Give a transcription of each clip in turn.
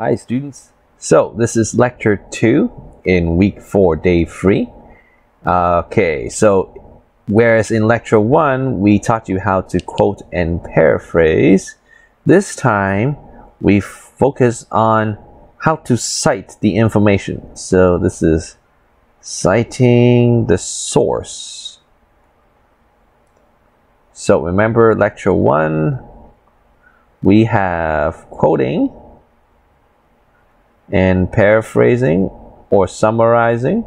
Hi students. So this is lecture 2 in week 4 day 3. Uh, okay, so whereas in lecture 1 we taught you how to quote and paraphrase, this time we focus on how to cite the information. So this is citing the source. So remember lecture 1 we have quoting and paraphrasing or summarizing.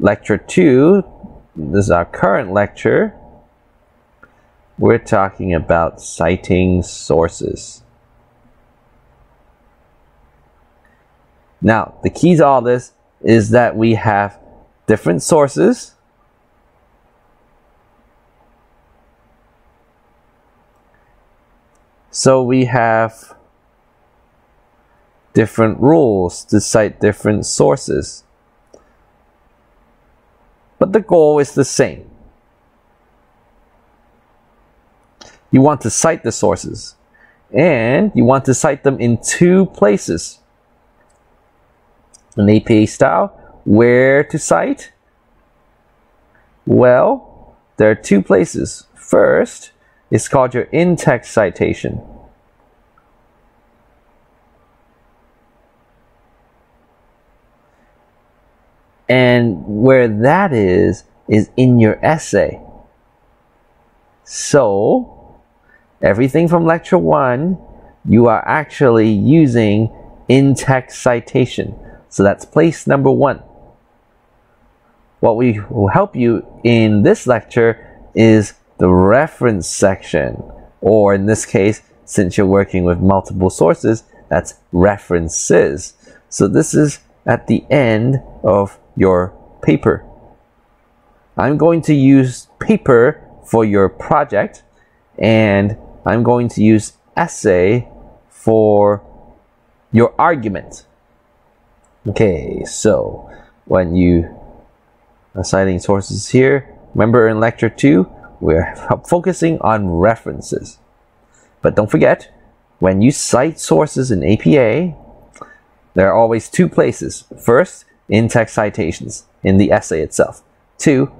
Lecture 2, this is our current lecture. We're talking about citing sources. Now, the key to all this is that we have different sources. So we have different rules to cite different sources. But the goal is the same. You want to cite the sources and you want to cite them in two places. An APA style, where to cite? Well, there are two places. First, it's called your in-text citation. And where that is, is in your essay. So, everything from lecture one, you are actually using in-text citation. So that's place number one. What we will help you in this lecture is the reference section, or in this case, since you're working with multiple sources, that's references. So this is at the end of your paper. I'm going to use paper for your project and I'm going to use essay for your argument. Okay, so when you are citing sources here, remember in lecture 2, we're focusing on references. But don't forget, when you cite sources in APA, there are always two places. First, in-text citations in the essay itself. Two,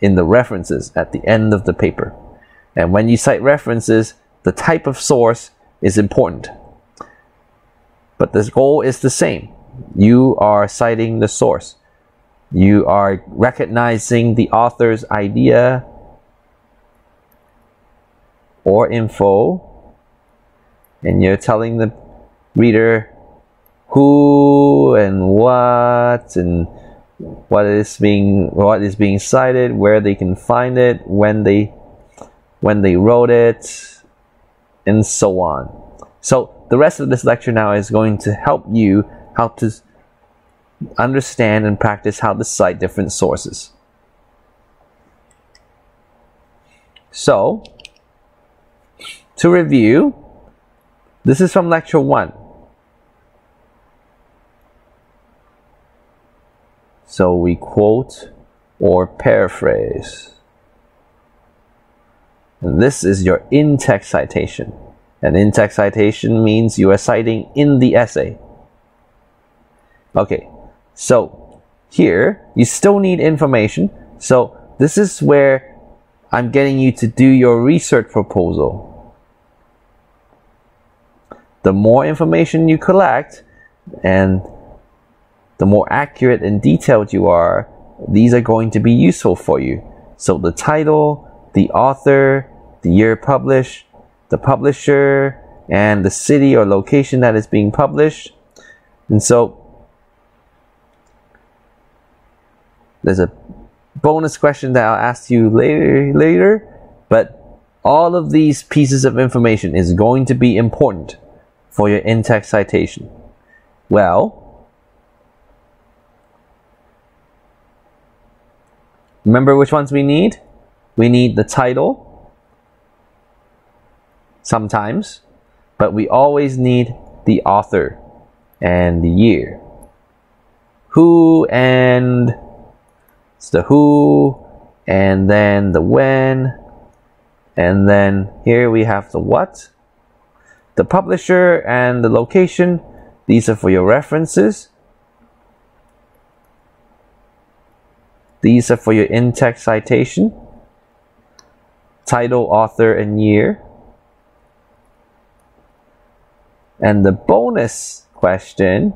in the references at the end of the paper. And when you cite references, the type of source is important. But the goal is the same. You are citing the source. You are recognizing the author's idea or info, and you're telling the reader who and what and what is being what is being cited, where they can find it, when they when they wrote it, and so on. So the rest of this lecture now is going to help you how to understand and practice how to cite different sources. So, to review, this is from lecture 1. So we quote or paraphrase. And this is your in-text citation. An in-text citation means you are citing in the essay. Okay, so here you still need information. So this is where I'm getting you to do your research proposal. The more information you collect and the more accurate and detailed you are, these are going to be useful for you. So the title, the author, the year published, the publisher, and the city or location that is being published. And so there's a bonus question that I'll ask you later later, but all of these pieces of information is going to be important for your in-text citation. Well, Remember which ones we need? We need the title sometimes, but we always need the author and the year. Who and it's the who and then the when and then here we have the what the publisher and the location. These are for your references. These are for your in-text citation. Title, author, and year. And the bonus question,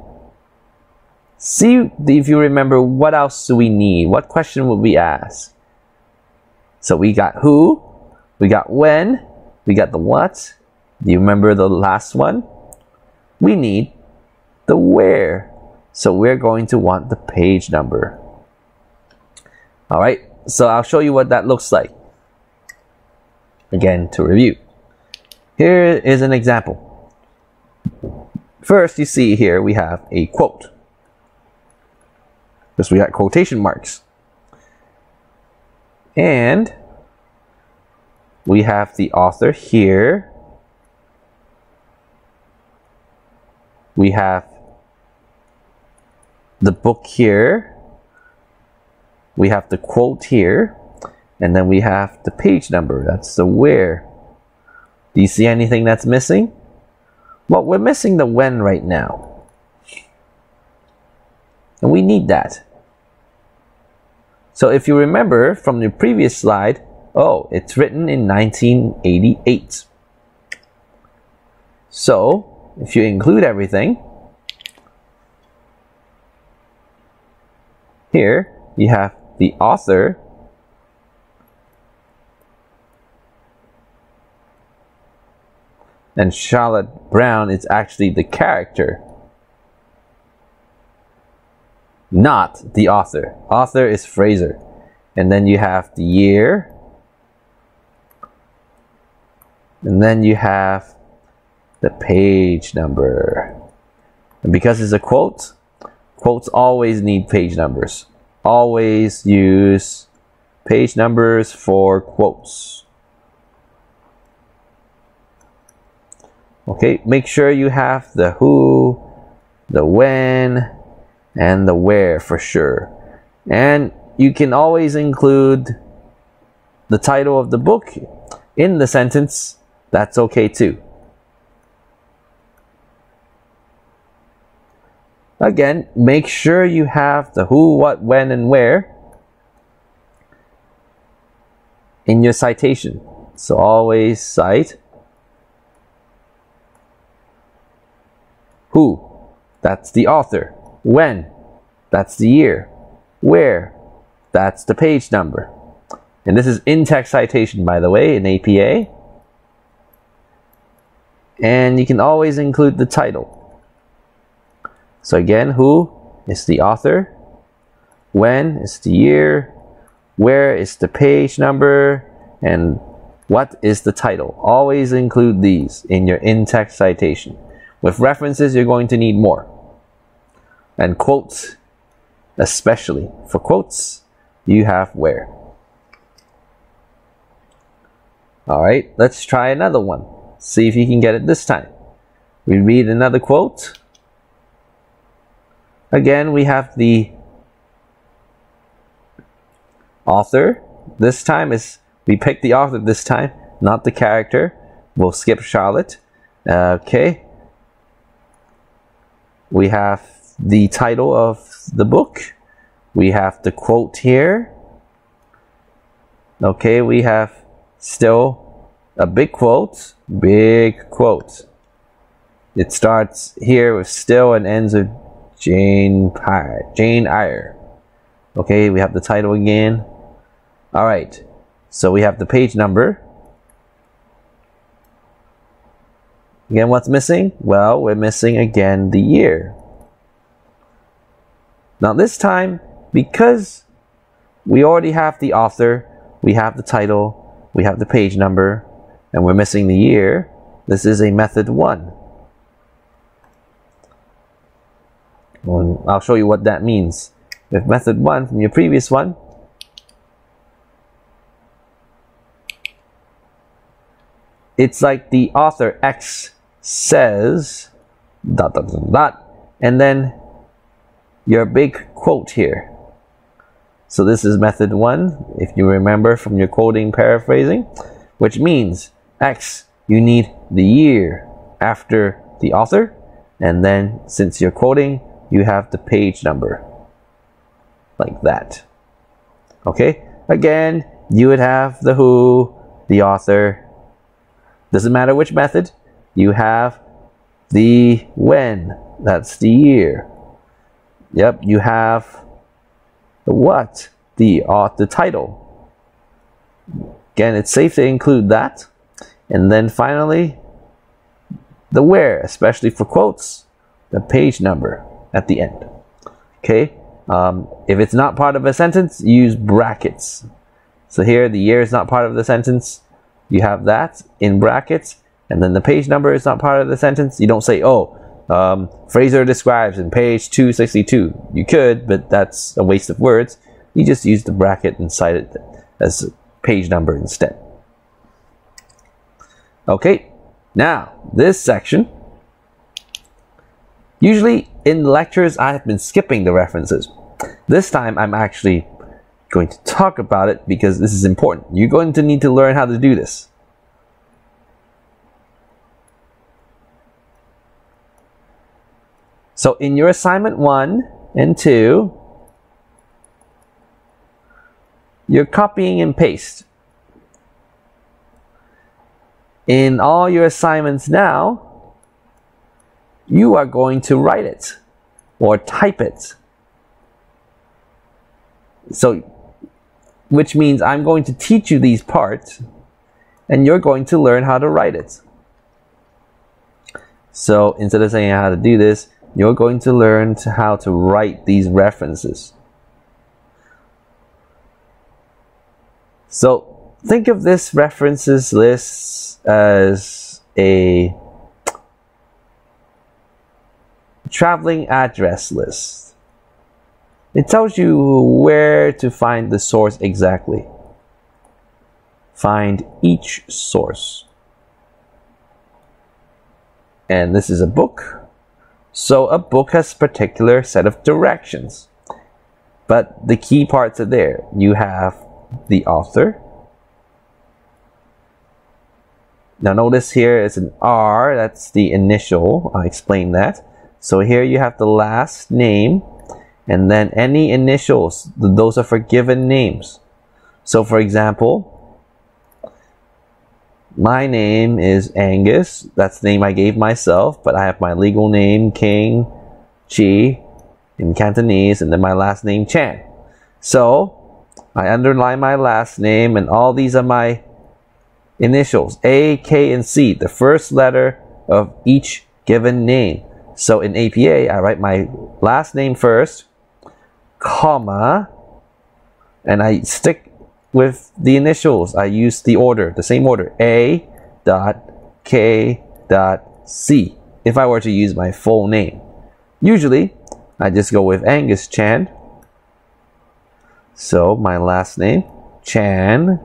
see if you remember what else do we need? What question would we ask? So we got who, we got when, we got the what. Do you remember the last one? We need the where. So we're going to want the page number. All right, so I'll show you what that looks like. Again, to review. Here is an example. First, you see here we have a quote. Because we got quotation marks. And we have the author here. We have the book here. We have the quote here. And then we have the page number. That's the where. Do you see anything that's missing? Well, we're missing the when right now. And we need that. So if you remember from the previous slide, oh, it's written in 1988. So if you include everything, here you have the author and Charlotte Brontë is actually the character, not the author. Author is Fraser. And then you have the year. And then you have the page number. And because it's a quote, quotes always need page numbers. Always use page numbers for quotes. Okay, make sure you have the who, the when, and the where for sure. And you can always include the title of the book in the sentence. That's okay too. Again, make sure you have the who, what, when, and where in your citation. So always cite Who? That's the author. When? That's the year. Where? That's the page number. And this is in-text citation, by the way, in APA. And you can always include the title. So again, who is the author? When is the year? Where is the page number? And what is the title? Always include these in your in-text citation. With references, you're going to need more. And quotes, especially. For quotes, you have where. All right, let's try another one. See if you can get it this time. We read another quote. Again, we have the author. This time is we pick the author this time, not the character. We'll skip Charlotte. Okay, we have the title of the book. We have the quote here. Okay, we have still a big quote, big quote. It starts here with still and ends with Jane Eyre. Jane Eyre. Okay, we have the title again. All right, so we have the page number. Again, what's missing? Well, we're missing again the year. Now this time, because we already have the author, we have the title, we have the page number, and we're missing the year, this is a method one. I'll show you what that means. With method one from your previous one, it's like the author X says dot dot dot dot and then your big quote here. So this is method one, if you remember from your quoting paraphrasing, which means X, you need the year. after the author. And then since you're quoting, you have the page number like that. Okay, again, you would have the who, the author. Doesn't matter which method. You have the when, that's the year. Yep, you have the what, the uh, the title. Again, it's safe to include that. And then finally, the where, especially for quotes, the page number at the end. Okay, um, if it's not part of a sentence, use brackets. So here, the year is not part of the sentence. You have that in brackets, and then the page number is not part of the sentence. You don't say, oh, um, Fraser describes in page 262. You could, but that's a waste of words. You just use the bracket and cite it as page number instead. Okay, now this section. Usually in lectures, I have been skipping the references. This time, I'm actually going to talk about it because this is important. You're going to need to learn how to do this. So in your assignment one and two, you're copying and paste. In all your assignments now, you are going to write it or type it. So, which means I'm going to teach you these parts and you're going to learn how to write it. So instead of saying how to do this, you're going to learn to how to write these references. So think of this references list as a traveling address list. It tells you where to find the source exactly. Find each source. And this is a book so a book has a particular set of directions. But the key parts are there. You have the author. Now notice here is an R, that's the initial. I'll explain that. So here you have the last name and then any initials, those are for given names. So for example, my name is Angus. That's the name I gave myself, but I have my legal name, King Chi, in Cantonese, and then my last name, Chan. So, I underline my last name, and all these are my initials, A, K, and C, the first letter of each given name. So in APA, I write my last name first, comma, and I stick with the initials, I use the order, the same order, A dot K dot C, if I were to use my full name. Usually, I just go with Angus Chan. So my last name, Chan,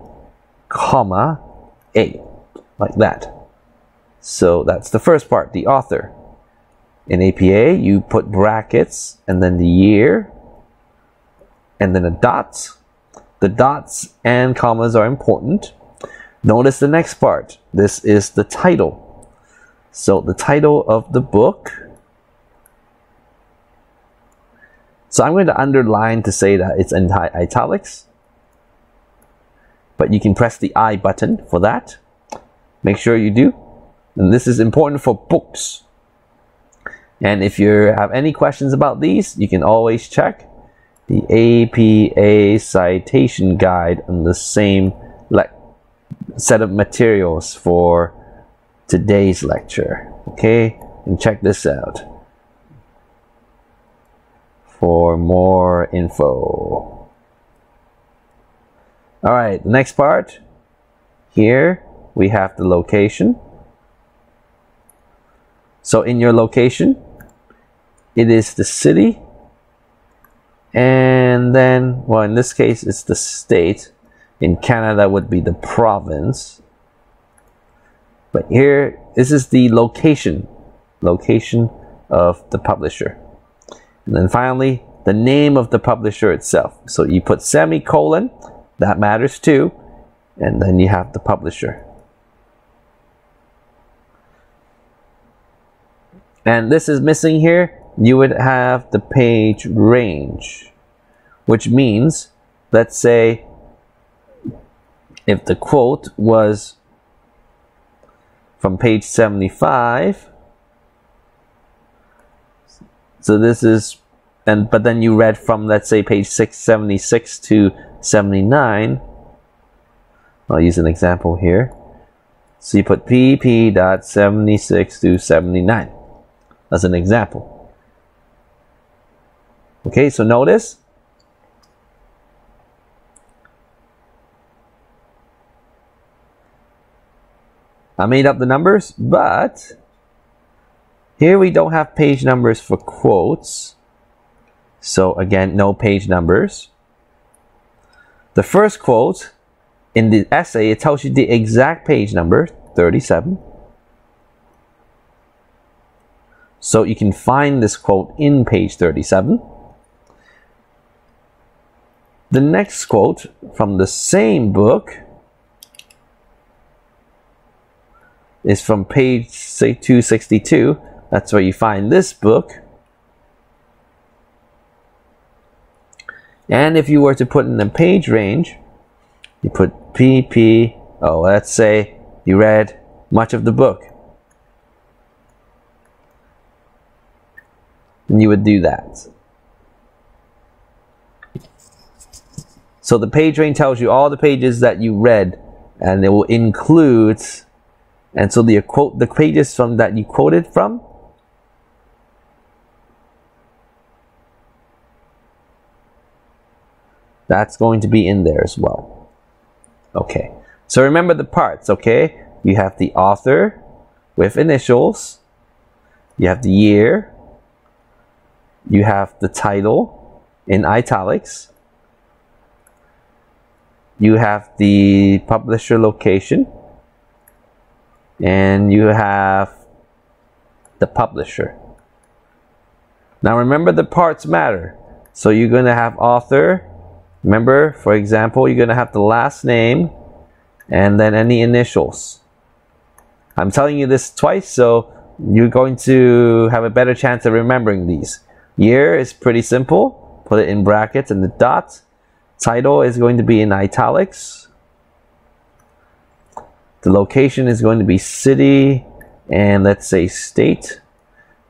comma, A, like that. So that's the first part, the author. In APA, you put brackets and then the year and then a dot the dots and commas are important. Notice the next part. This is the title. So the title of the book. So I'm going to underline to say that it's in italics. But you can press the I button for that. Make sure you do. And this is important for books. And if you have any questions about these, you can always check the APA citation guide on the same set of materials for today's lecture. Okay, and check this out for more info. All right, the next part here we have the location. So in your location, it is the city. And then well in this case it's the state. In Canada would be the province. But here this is the location. Location of the publisher. And then finally the name of the publisher itself. So you put semicolon. That matters too. And then you have the publisher. And this is missing here, you would have the page range, which means, let's say, if the quote was from page 75, so this is, and but then you read from, let's say, page 676 to 79. I'll use an example here. So you put pp dot 76 to 79 as an example. Okay, so notice I made up the numbers, but here we don't have page numbers for quotes. So again, no page numbers. The first quote in the essay, it tells you the exact page number, 37. So you can find this quote in page 37. The next quote from the same book is from page say 262. That's where you find this book. And if you were to put in the page range, you put PP, oh, let's say you read much of the book. and you would do that. So the page range tells you all the pages that you read and it will include and so the quote the pages from that you quoted from that's going to be in there as well. Okay. So remember the parts, okay? You have the author with initials. You have the year, you have the title in italics. You have the publisher location. And you have the publisher. Now remember the parts matter. So you're going to have author. Remember, for example, you're going to have the last name and then any initials. I'm telling you this twice, so you're going to have a better chance of remembering these. Year is pretty simple. Put it in brackets and the dot. Title is going to be in italics. The location is going to be city and let's say state.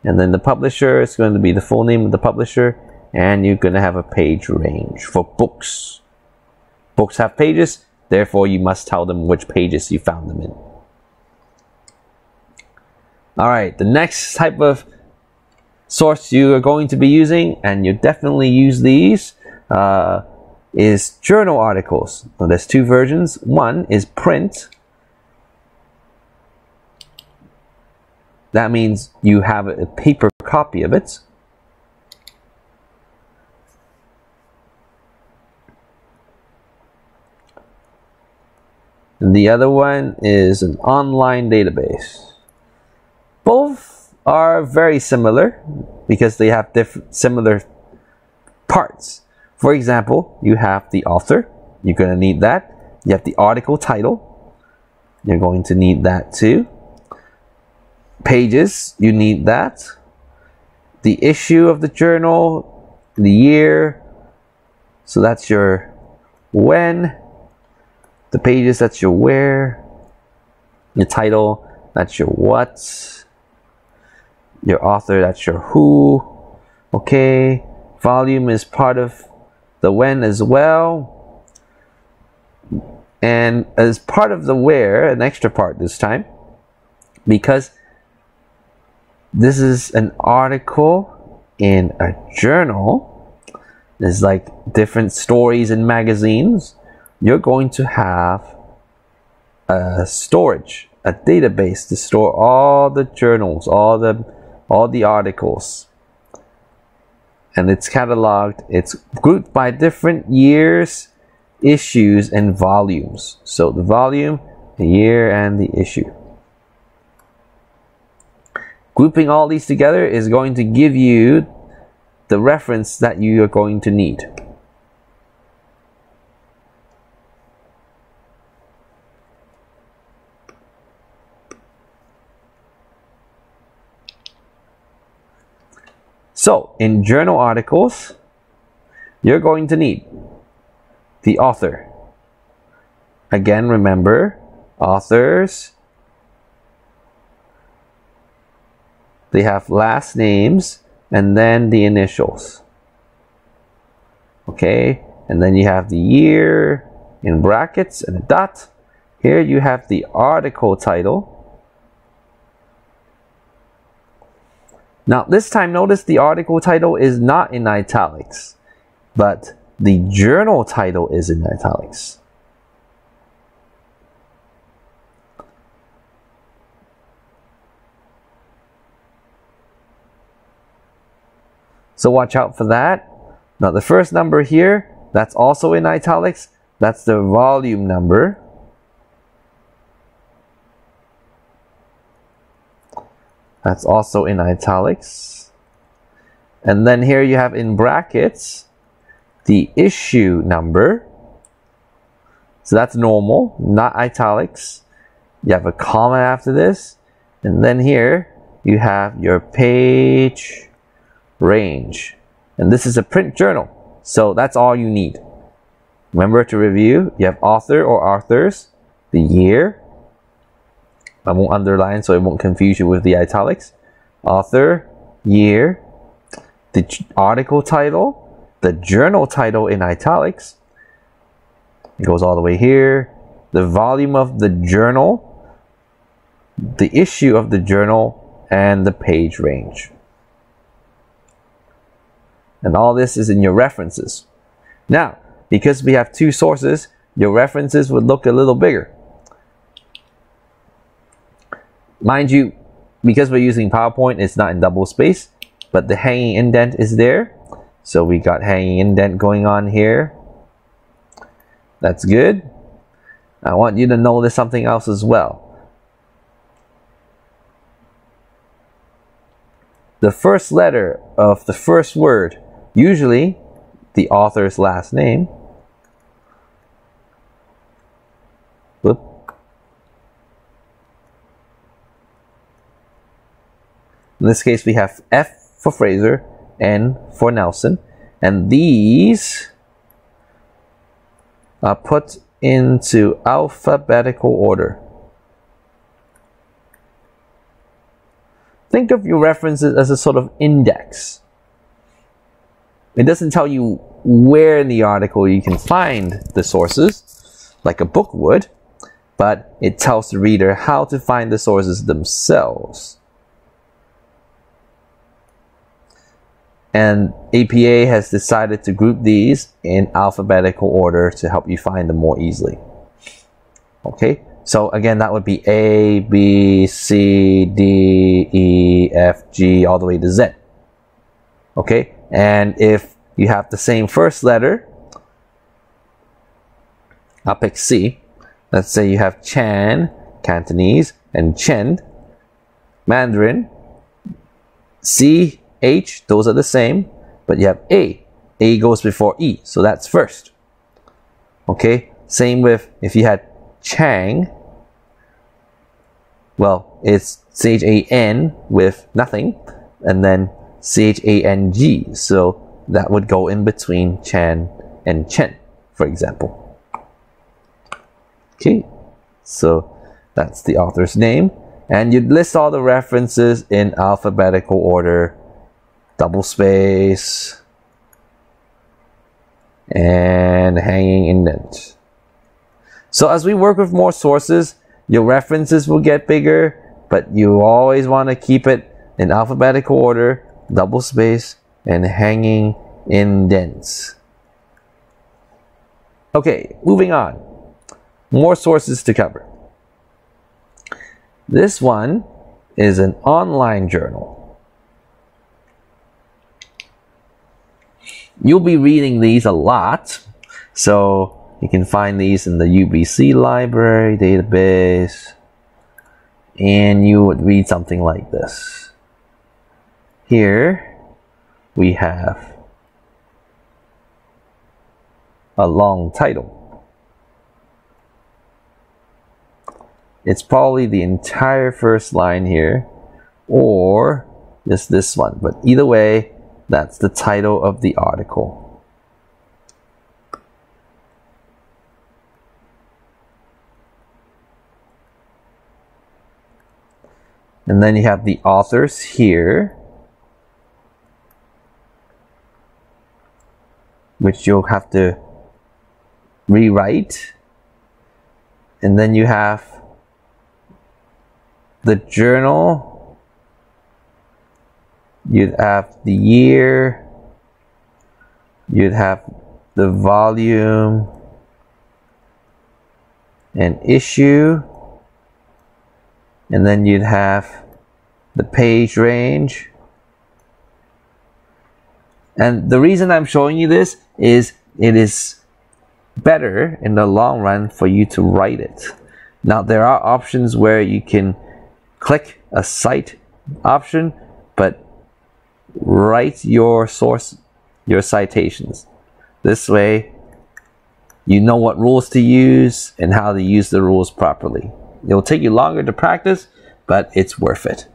And then the publisher is going to be the full name of the publisher. And you're going to have a page range for books. Books have pages, therefore you must tell them which pages you found them in. All right, the next type of source you are going to be using, and you definitely use these, uh, is journal articles. Now, there's two versions. One is print. That means you have a paper copy of it. And the other one is an online database. Both are very similar because they have different similar parts. For example, you have the author, you're going to need that. You have the article title, you're going to need that too. Pages, you need that. The issue of the journal, the year, so that's your when. The pages, that's your where. Your title, that's your what your author, that's your who. Okay, volume is part of the when as well. And as part of the where, an extra part this time, because this is an article in a journal. There's like different stories in magazines. You're going to have a storage, a database to store all the journals, all the all the articles and it's cataloged. It's grouped by different years issues and volumes. So the volume the year and the issue. Grouping all these together is going to give you the reference that you are going to need So in journal articles, you're going to need the author. Again, remember, authors, they have last names and then the initials. Okay, and then you have the year in brackets and a dot. Here you have the article title. Now this time notice the article title is not in italics, but the journal title is in italics. So watch out for that. Now the first number here, that's also in italics. That's the volume number. That's also in italics. And then here you have in brackets the issue number. So that's normal, not italics. You have a comma after this. And then here you have your page range. And this is a print journal. So that's all you need. Remember to review, you have author or authors, the year. I won't underline so it won't confuse you with the italics. Author, year, the article title, the journal title in italics. It goes all the way here. The volume of the journal, the issue of the journal, and the page range. And all this is in your references. Now, because we have two sources, your references would look a little bigger. Mind you, because we're using PowerPoint, it's not in double space, but the hanging indent is there. So we got hanging indent going on here. That's good. I want you to notice something else as well. The first letter of the first word usually the author's last name. In this case, we have F for Fraser, N for Nelson, and these are put into alphabetical order. Think of your references as a sort of index. It doesn't tell you where in the article you can find the sources, like a book would, but it tells the reader how to find the sources themselves. And APA has decided to group these in alphabetical order to help you find them more easily. Okay, so again, that would be A, B, C, D, E, F, G, all the way to Z. Okay, and if you have the same first letter, I'll pick C. Let's say you have Chan, Cantonese, and Chen, Mandarin. C, H, those are the same, but you have A. A goes before E, so that's first. Okay, same with if you had Chang, well, it's C-H-A-N with nothing, and then C-H-A-N-G. So that would go in between Chan and Chen, for example. Okay, so that's the author's name. And you'd list all the references in alphabetical order, double space, and hanging indent. So as we work with more sources, your references will get bigger, but you always want to keep it in alphabetical order double space, and hanging indents. Okay, moving on. More sources to cover. This one is an online journal. You'll be reading these a lot, so you can find these in the UBC library database, and you would read something like this. Here we have a long title. It's probably the entire first line here or just this one. But either way, That's the title of the article. And then you have the authors here, which you'll have to rewrite. And then you have the journal. You'd have the year. You'd have the volume. And issue. And then you'd have the page range. And the reason I'm showing you this is it is better in the long run for you to write it. Now there are options where you can click a cite option but write your source your citations this way you know what rules to use and how to use the rules properly It'll take you longer to practice, but it's worth it.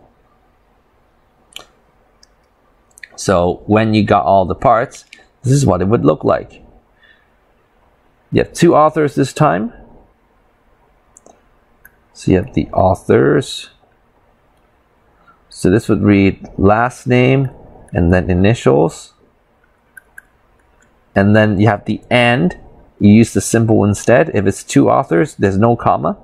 So when you got all the parts, this is what it would look like. You have two authors this time. So you have the authors. So this would read last name and then initials. And then you have the and. You use the symbol instead. If it's two authors, there's no comma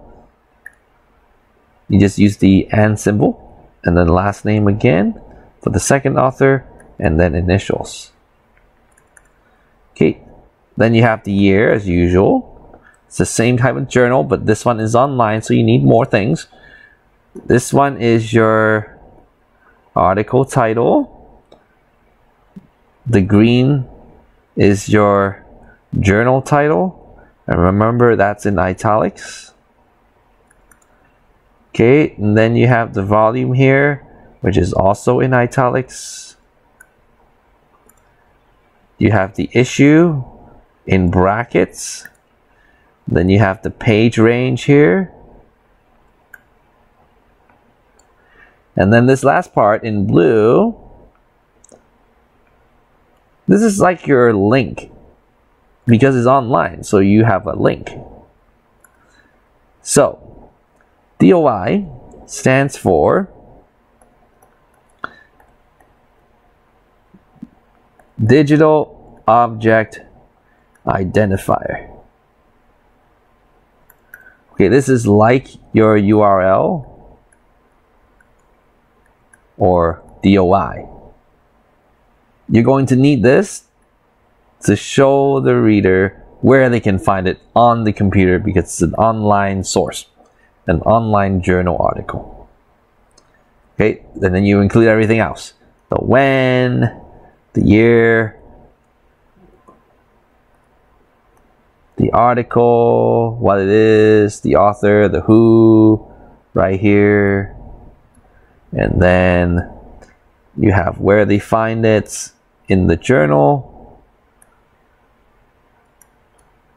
you just use the and symbol and then last name again for the second author and then initials. Okay, then you have the year as usual. It's the same type of journal, but this one is online, so you need more things. This one is your article title. The green is your journal title. And remember, that's in italics. Okay, and then you have the volume here, which is also in italics. You have the issue in brackets. Then you have the page range here. And then this last part in blue, this is like your link because it's online, so you have a link. So, DOI stands for Digital Object Identifier. Okay, this is like your URL or DOI. You're going to need this to show the reader where they can find it on the computer because it's an online source an online journal article. Okay, and then you include everything else. The when, the year, the article, what it is, the author, the who, right here. And then you have where they find it in the journal.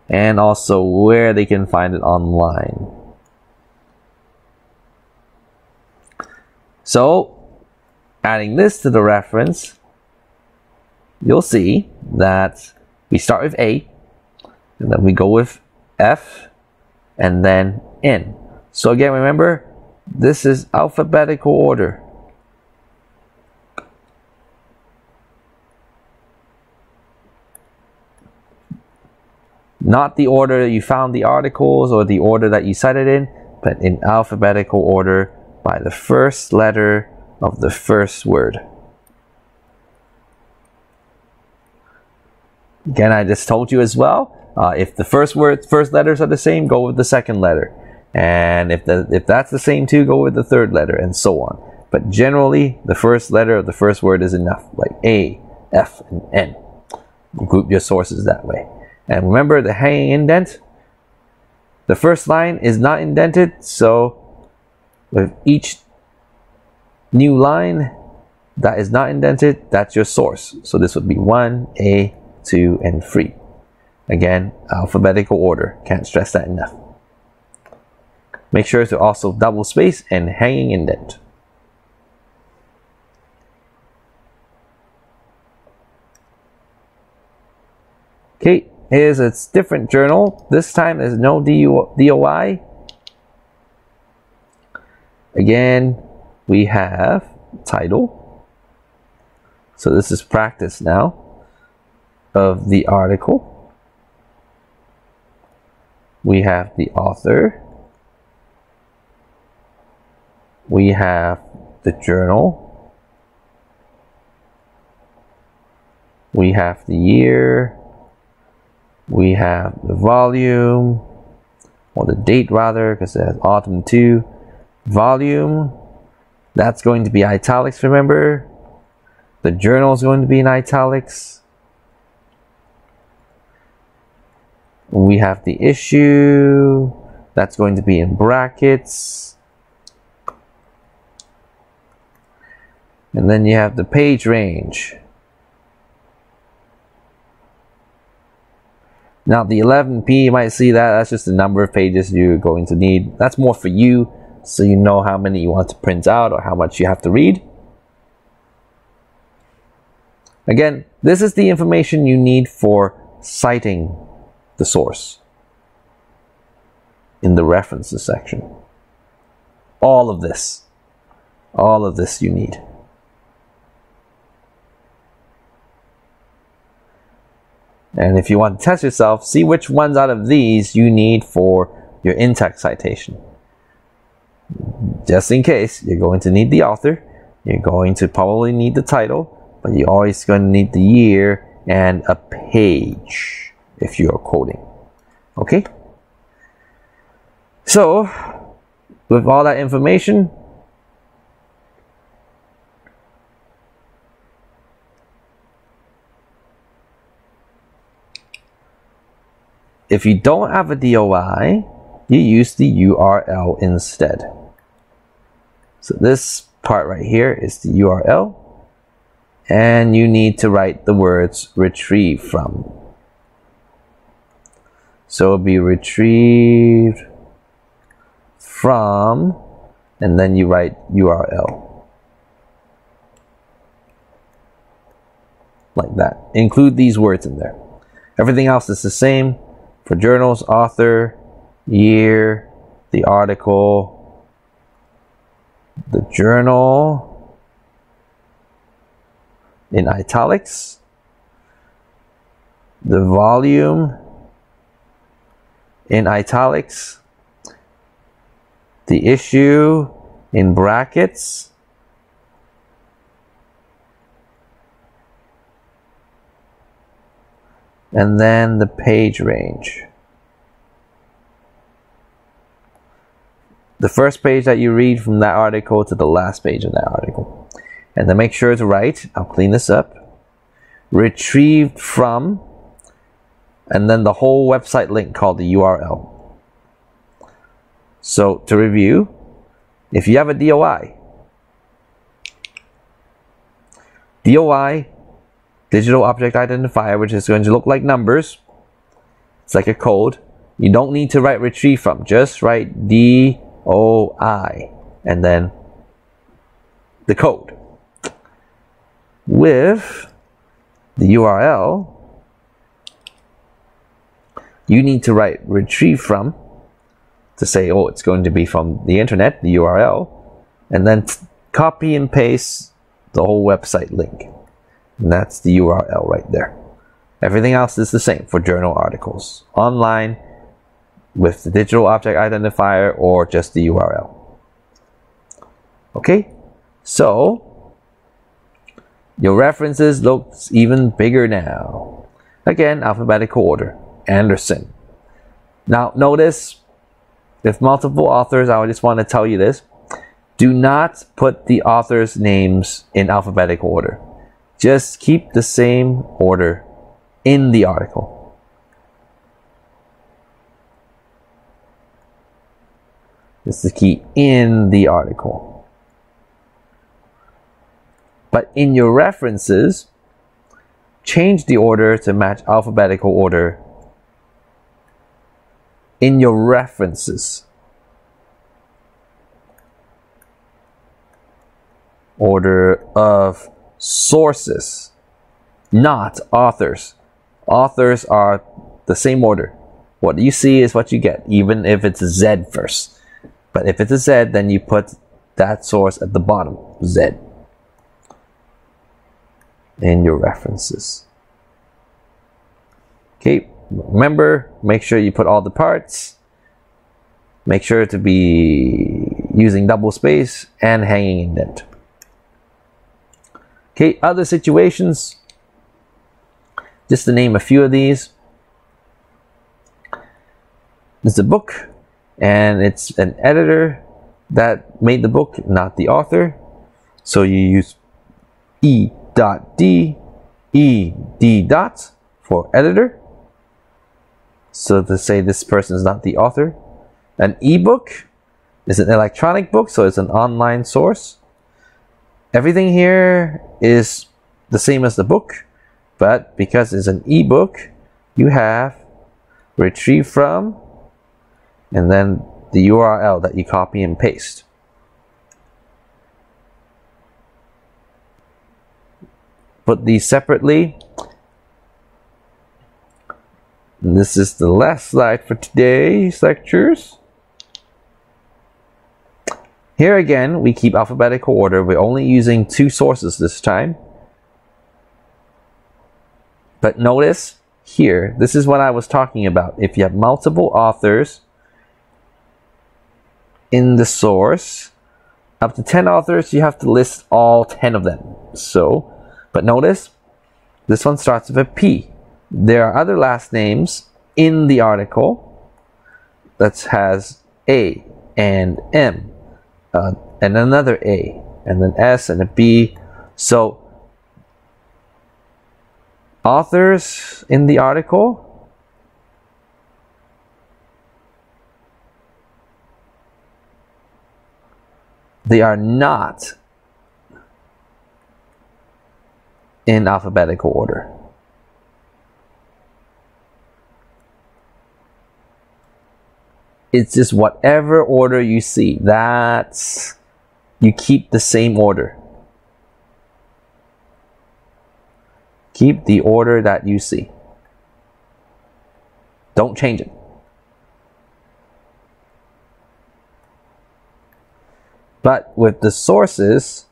And also where they can find it online. So adding this to the reference, you'll see that we start with A, and then we go with F, and then N. So again, remember, this is alphabetical order. Not the order that you found the articles or the order that you cited in, but in alphabetical order by the first letter of the first word. Again, I just told you as well, uh, if the first word, first letters are the same, go with the second letter. And if, the, if that's the same too, go with the third letter and so on. But generally, the first letter of the first word is enough, like A, F, and N. Group your sources that way. And remember the hanging indent, the first line is not indented, so with each new line that is not indented, that's your source. So this would be 1, A, 2, and 3. Again, alphabetical order. Can't stress that enough. Make sure to also double space and hanging indent. Here's a different journal. This time there's no DOI. Again, we have title. So this is practice now of the article. We have the author. We have the journal. We have the year. We have the volume, or the date rather, because it has autumn 2. Volume, that's going to be italics, remember? The journal is going to be in italics. We have the issue, that's going to be in brackets. And then you have the page range. Now the 11p, you might see that, that's just the number of pages you're going to need. That's more for you, so you know how many you want to print out or how much you have to read. Again, this is the information you need for citing the source in the references section. All of this. All of this you need. And if you want to test yourself, see which ones out of these you need for your in-text citation. Just in case, you're going to need the author, you're going to probably need the title, but you're always going to need the year and a page if you're quoting. Okay? So, with all that information, If you don't have a DOI, you use the URL instead. So this part right here is the URL and you need to write the words retrieve from. So it'll be retrieved from and then you write URL. Like that. Include these words in there. Everything else is the same for journals, author, year, the article, the journal in italics, the volume in italics, the issue in brackets, and then the page range. The first page that you read from that article to the last page of that article. And then make sure to write, I'll clean this up, retrieved from, and then the whole website link called the URL. So to review, if you have a DOI, DOI digital object identifier, which is going to look like numbers. It's like a code. You don't need to write retrieve from, just write D-O-I and then the code. With the URL, you need to write retrieve from to say, oh, it's going to be from the internet, the URL, and then copy and paste the whole website link. And that's the URL right there. Everything else is the same for journal articles. Online, with the digital object identifier, or just the URL. Okay, so your references looks even bigger now. Again, alphabetical order. Anderson. Now notice, if multiple authors, I just want to tell you this. Do not put the authors' names in alphabetical order. Just keep the same order in the article. This is the key in the article. But in your references, change the order to match alphabetical order in your references. Order of sources, not authors. Authors are the same order. What you see is what you get, even if it's a Z first. But if it's a Z, then you put that source at the bottom, Z, in your references. Okay, remember, make sure you put all the parts. Make sure to be using double space and hanging indent. Okay, other situations, just to name a few of these. It's a book, and it's an editor that made the book, not the author. So you use E dot D, E D dot for editor. So to say this person is not the author. An ebook is an electronic book, so it's an online source. Everything here is the same as the book, but because it's an ebook, you have retrieve from and then the URL that you copy and paste. Put these separately. And this is the last slide for today's lectures. Here again, we keep alphabetical order. We're only using two sources this time. But notice here, this is what I was talking about. If you have multiple authors, in the source. Up to 10 authors, you have to list all 10 of them. So, but notice, this one starts with a P. There are other last names in the article that has A and M uh, and another A and an S and a B. So, authors in the article they are not in alphabetical order. It's just whatever order you see, that's you keep the same order. Keep the order that you see. Don't change it. But with the sources,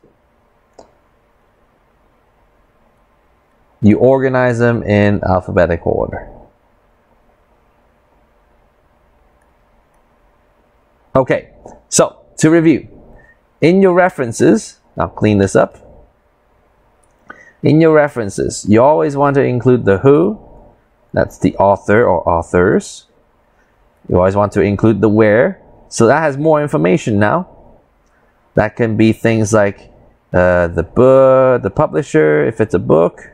you organize them in alphabetical order. Okay, so to review, in your references, I'll clean this up. In your references, you always want to include the who, that's the author or authors. You always want to include the where, so that has more information now. That can be things like uh, the book, the publisher, if it's a book.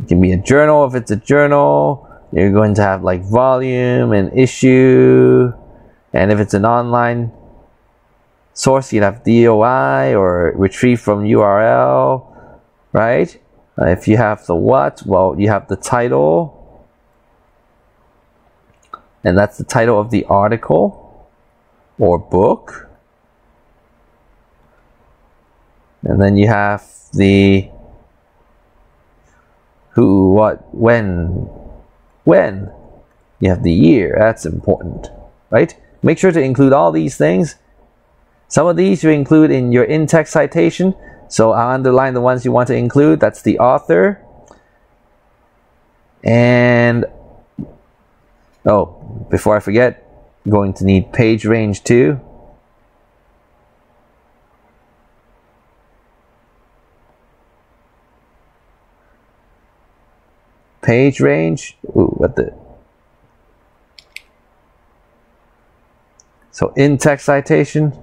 It can be a journal if it's a journal. You're going to have like volume and issue. And if it's an online source, you'd have DOI or retrieve from URL, right? Uh, if you have the what, well, you have the title. And that's the title of the article or book. And then you have the who, what, when, when. You have the year, that's important, right? Make sure to include all these things. Some of these you include in your in-text citation. So I'll underline the ones you want to include. That's the author. And, oh, before I forget, going to need page range too. Page range, ooh, what the, so in text citation,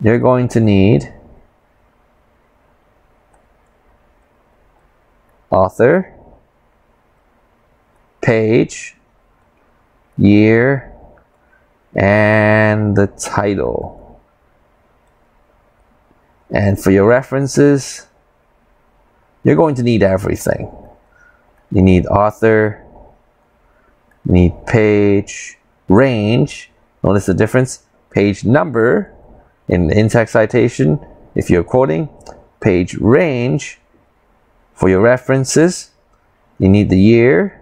you're going to need author, page, year, and the title. And for your references, you're going to need everything. You need author, you need page, range. Notice the difference. Page number in the in-text citation, if you're quoting, page range for your references, You need the year.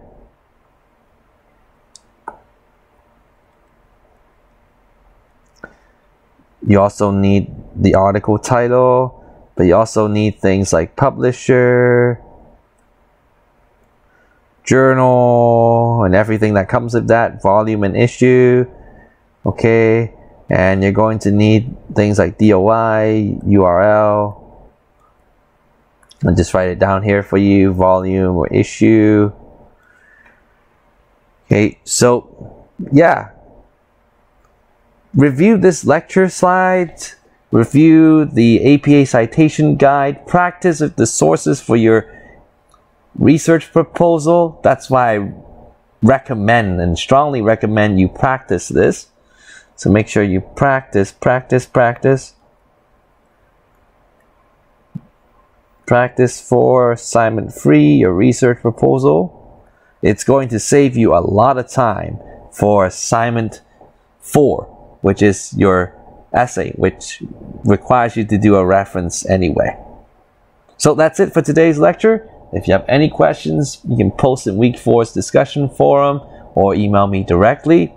You also need the article title, but you also need things like publisher, journal, and everything that comes with that, volume and issue. Okay, and you're going to need things like DOI, URL. I'll just write it down here for you, volume or issue. Okay, so yeah, review this lecture slide, review the APA citation guide, practice with the sources for your research proposal. That's why I recommend and strongly recommend you practice this. So make sure you practice, practice, practice. Practice for assignment free, your research proposal. It's going to save you a lot of time for assignment four which is your essay, which requires you to do a reference anyway. So that's it for today's lecture. If you have any questions, you can post in week four's discussion forum or email me directly.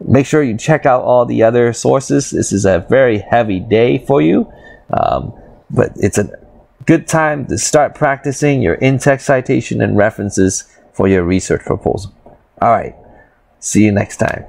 Make sure you check out all the other sources. This is a very heavy day for you, um, but it's a good time to start practicing your in-text citation and references for your research proposal. All right, see you next time.